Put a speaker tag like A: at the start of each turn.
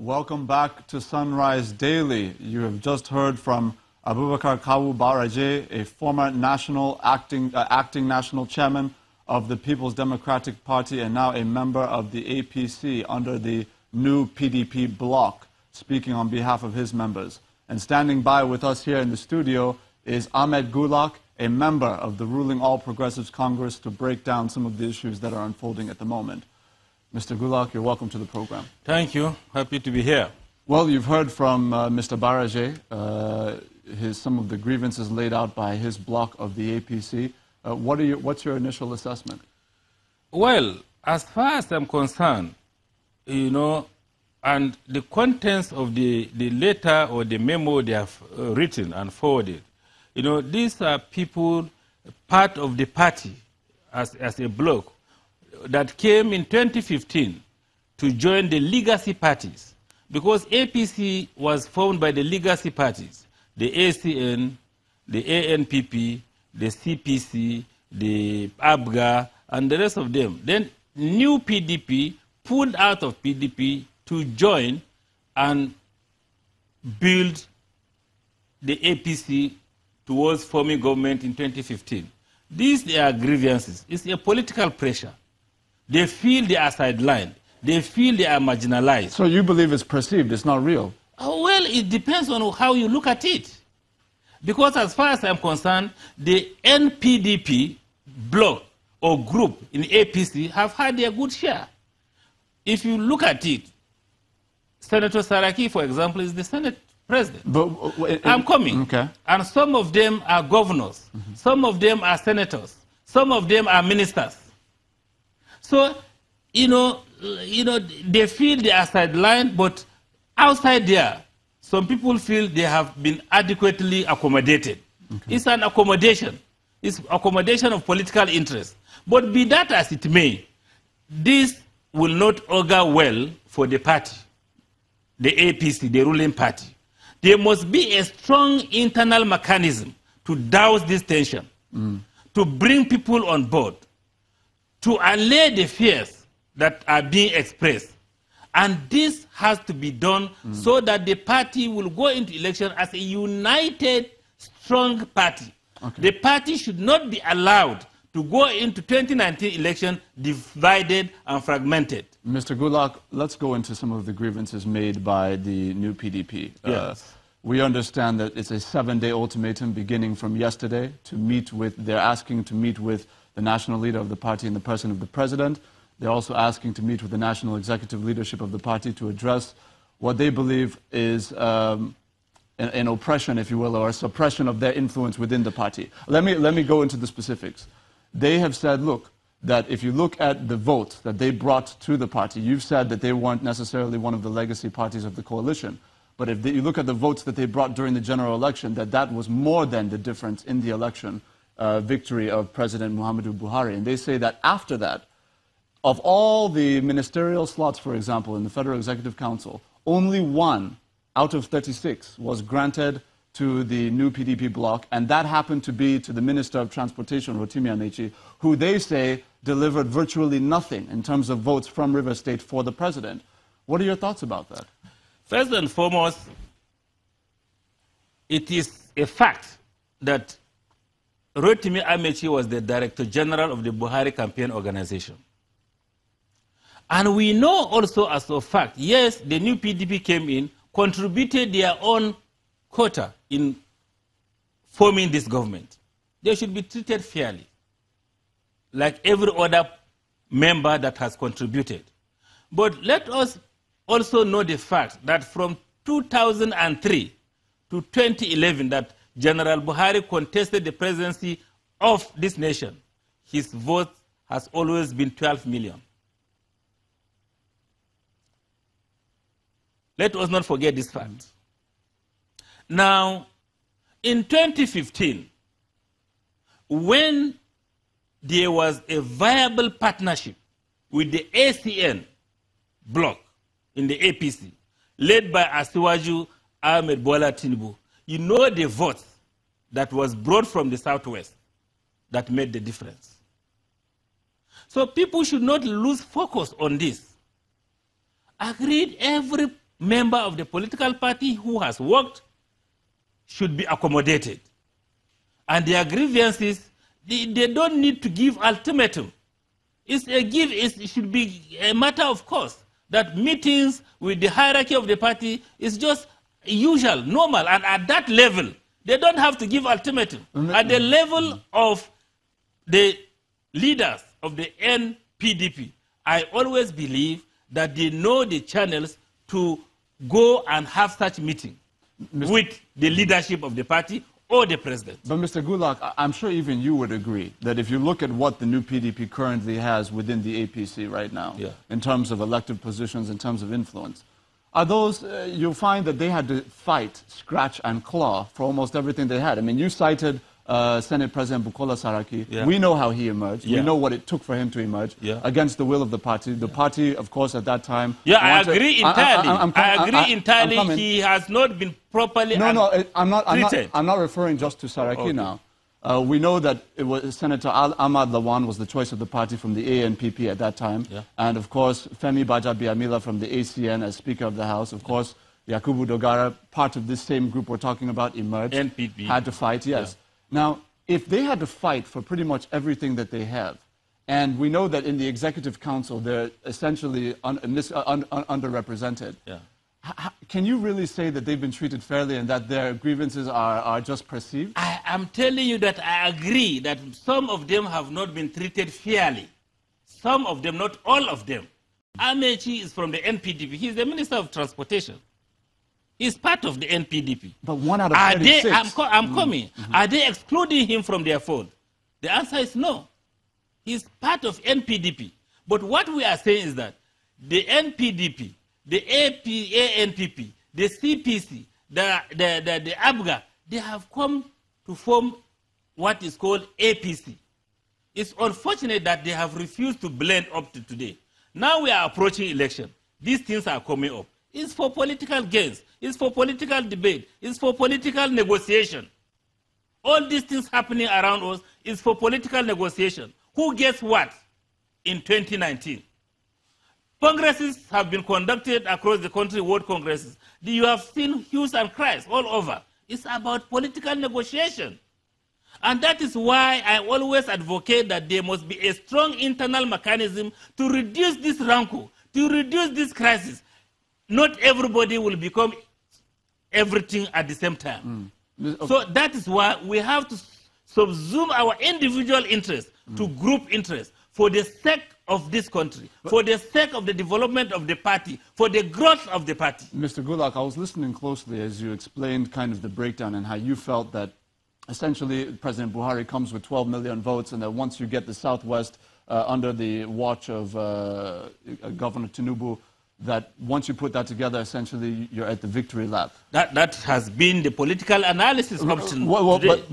A: Welcome back to Sunrise Daily. You have just heard from Abubakar Kawu Baraje, a former national acting, uh, acting national chairman of the People's Democratic Party and now a member of the APC under the new PDP bloc, speaking on behalf of his members. And standing by with us here in the studio is Ahmed Gulak, a member of the ruling All Progressives Congress, to break down some of the issues that are unfolding at the moment. Mr. Gulak, you're welcome to the program.
B: Thank you. Happy to be here.
A: Well, you've heard from uh, Mr. Baraje, uh, his, some of the grievances laid out by his bloc of the APC. Uh, what you, what's your initial assessment?
B: Well, as far as I'm concerned, you know, and the contents of the, the letter or the memo they have uh, written and forwarded, you know, these are people, part of the party as, as a bloc that came in 2015 to join the legacy parties because APC was formed by the legacy parties, the ACN, the ANPP, the CPC, the APGA, and the rest of them. Then new PDP pulled out of PDP to join and build the APC towards forming government in 2015. These are grievances. It's a political pressure. They feel they are sidelined. They feel they are marginalized.
A: So you believe it's perceived, it's not real?
B: Oh, well, it depends on how you look at it. Because as far as I'm concerned, the NPDP bloc or group in APC have had their good share. If you look at it, Senator Saraki, for example, is the Senate president. But, uh, it, I'm coming. Okay. And some of them are governors. Mm -hmm. Some of them are senators. Some of them are ministers. So, you know, you know, they feel they are sidelined, but outside there, some people feel they have been adequately accommodated. Okay. It's an accommodation. It's accommodation of political interest. But be that as it may, this will not augur well for the party, the APC, the ruling party. There must be a strong internal mechanism to douse this tension, mm. to bring people on board, to allay the fears that are being expressed. And this has to be done mm. so that the party will go into election as a united, strong party. Okay. The party should not be allowed to go into 2019 election divided and fragmented.
A: Mr. Gulak, let's go into some of the grievances made by the new PDP.
B: Uh, yes. Uh,
A: we understand that it's a seven-day ultimatum beginning from yesterday to meet with, they're asking to meet with the national leader of the party in the person of the president. They're also asking to meet with the national executive leadership of the party to address what they believe is um, an, an, oppression, if you will, or a suppression of their influence within the party. Let me, let me go into the specifics. They have said, look, that if you look at the votes that they brought to the party, you've said that they weren't necessarily one of the legacy parties of the coalition. But if you look at the votes that they brought during the general election, that that was more than the difference in the election uh, victory of President Muhammadu Buhari. And they say that after that, of all the ministerial slots, for example, in the Federal Executive Council, only one out of 36 was granted to the new PDP bloc, and that happened to be to the Minister of Transportation, Rotimi Amaechi, who they say delivered virtually nothing in terms of votes from River State for the president. What are your thoughts about that?
B: First and foremost, it is a fact that Rotimi Amaechi was the Director General of the Buhari Campaign Organization. And we know also as a fact, yes, the new PDP came in, contributed their own quota in forming this government. They should be treated fairly, like every other member that has contributed. But let us also know the fact that from 2003 to 2011, that General Buhari contested the presidency of this nation, his vote has always been 12 million. Let us not forget this fact. Now, in 2015, when there was a viable partnership with the ACN bloc in the APC, led by Asiwaju Ahmed Bola Tinubu, you know the vote that was brought from the southwest that made the difference. So people should not lose focus on this. Agreed, every member of the political party who has worked should be accommodated. And their grievances, they, they don't need to give ultimatum. It's a give, it should be a matter of course that meetings with the hierarchy of the party is just usual, normal, and at that level, they don't have to give ultimatum. Mm-hmm. At the level of the leaders of the NPDP, I always believe that they know the channels to go and have such meeting Mr. with the leadership of the party or the president.
A: But Mr. Gulak, I'm sure even you would agree that if you look at what the new PDP currently has within the APC right now, yeah. in terms of elected positions, in terms of influence, are those, uh, you'll find that they had to fight, scratch, and claw for almost everything they had. I mean, you cited uh, Senate President Bukola Saraki. Yeah. We know how he emerged. Yeah. We know what it took for him to emerge yeah. against the will of the party. The party, of course, at that time.
B: Yeah, I agree entirely. I, I, I agree I, entirely. He has not been properly.
A: No, no, I'm not. I'm not, I'm not referring just to Saraki okay. now. Uh, we know that it was Senator Al Ahmad Lawan was the choice of the party from the ANPP at that time. Yeah. And of course, Femi Gbajabiamila from the ACN as Speaker of the House. Of course, Yakubu Dogara, part of this same group we're talking about, emerged.
B: NPP.
A: Had to fight, yes. Yeah. Now, if they had to fight for pretty much everything that they have, and we know that in the Executive Council they're essentially un, mis, un, un, underrepresented, yeah. Can you really say that they've been treated fairly and that their grievances are, are just perceived?
B: I am telling you that I agree that some of them have not been treated fairly. Some of them, not all of them. Amaechi is from the NPDP. He's the Minister of Transportation. He's part of the NPDP.
A: But one out of are 36.
B: They, I'm, I'm mm coming. Mm-hmm. Are they excluding him from their fold? The answer is no. He's part of NPDP. But what we are saying is that the NPDP, the AP, ANPP, the CPC, the, the, the, the APGA, they have come to form what is called APC. It's unfortunate that they have refused to blend up to today. Now we are approaching election. These things are coming up. It's for political gains. It's for political debate. It's for political negotiation. All these things happening around us is for political negotiation. Who gets what in 2019? Congresses have been conducted across the country, ward congresses. You have seen hues and cries all over. It's about political negotiation. And that is why I always advocate that there must be a strong internal mechanism to reduce this rancor, to reduce this crisis. Not everybody will become everything at the same time. Mm. Okay. So that is why we have to subsume our individual interests mm. to group interests for the sake of this country, but, for the sake of the development of the party, for the growth of the party.
A: Mr. Gulak, I was listening closely as you explained kind of the breakdown and how you felt that essentially President Buhari comes with 12 million votes and that once you get the Southwest uh, under the watch of uh, Governor Tinubu, that once you put that together, essentially you're at the victory lap.
B: That, that has been the political analysis up to well, well. But, but